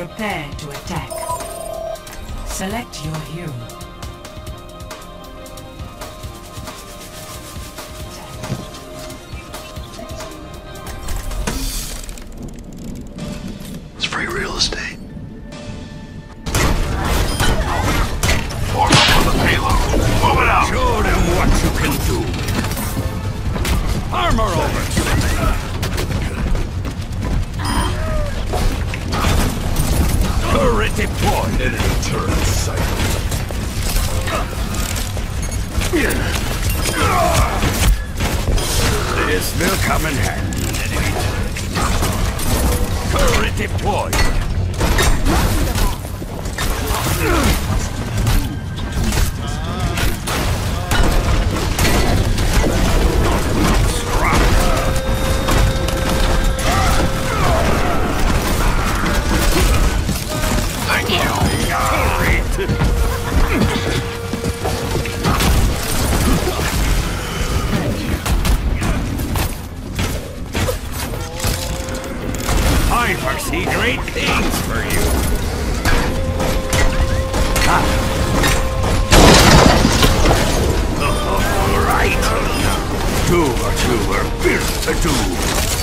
Prepare to attack. Select your hero. It's free real estate. Deploy! Enemy turret sighted. This will come in handy. Enemy turret. Turret deployed! Perfecto.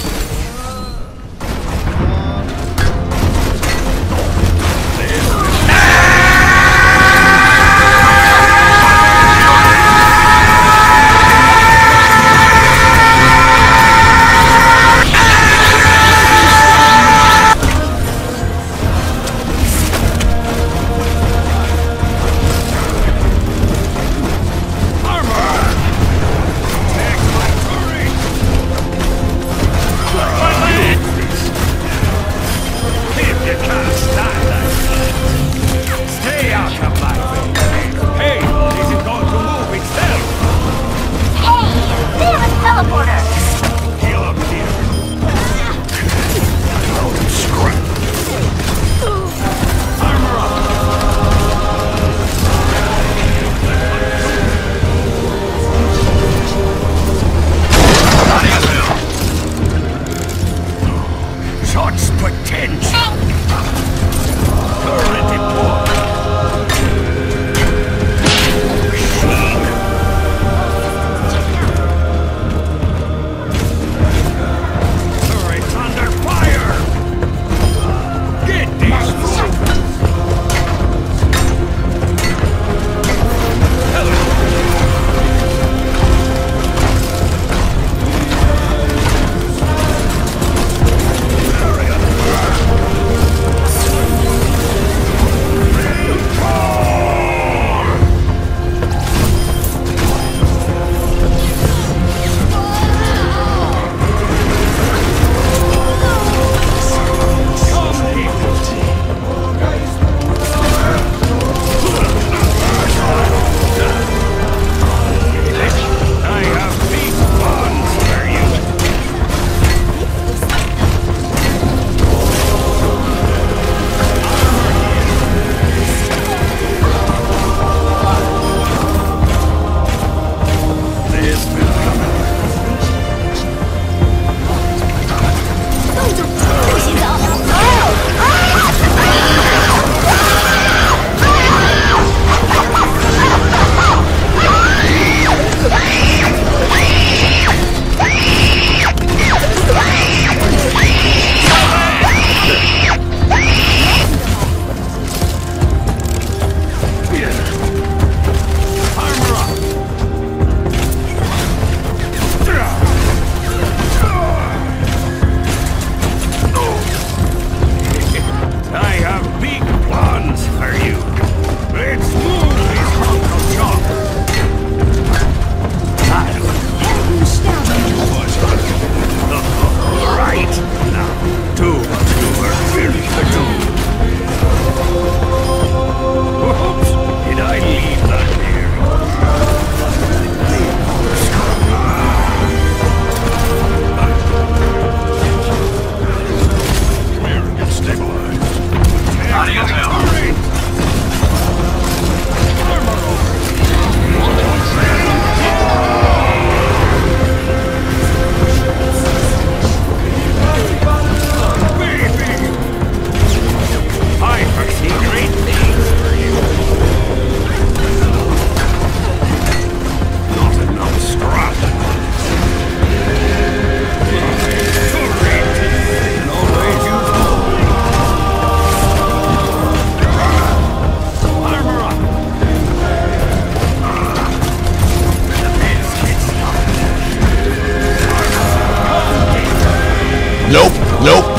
unmatched potential. Current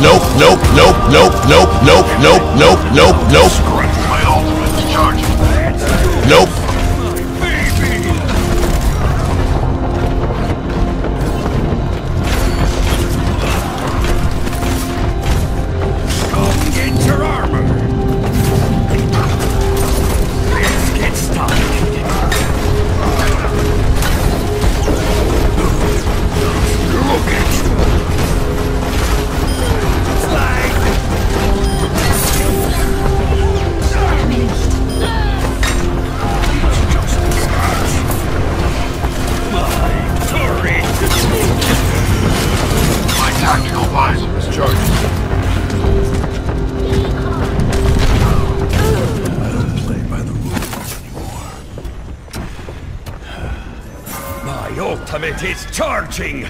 nope, nope, nope, nope, nope, nope, nope, nope, nope, nope, nope, My ultimate's charging. nope. Ultimate is charging.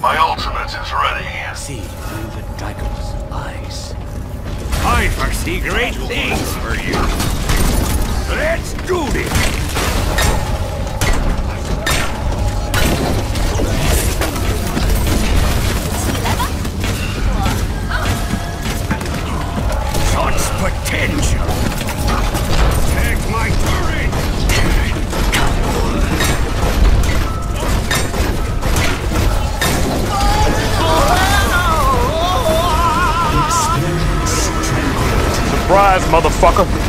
My ultimate is ready. See through the dragon's eyes. I foresee great things for you. Let's do this. Surprise, motherfucker.